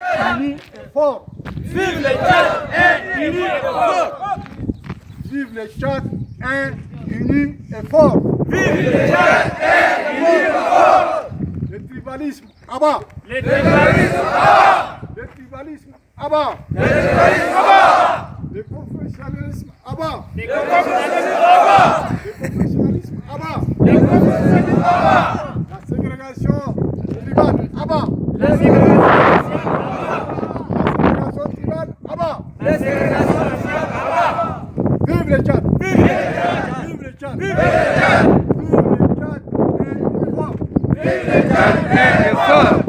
Unis et fort. Vive le Tchad, un uni et fort. Vive le Tchad, un uni et fort. Vive le Tchad, un uni et fort. Le tribalisme à bas. Le tribalisme à bas. Le tribalisme à bas. Le tribalisme à bas. Le confessionnalisme à bas. Le confessionnalisme à bas. Le confessionnalisme à bas. Le Kıbrılcan! Kıbrılcan! Kıbrılcan! Kıbrılcan! Kıbrılcan! Kıbrılcan!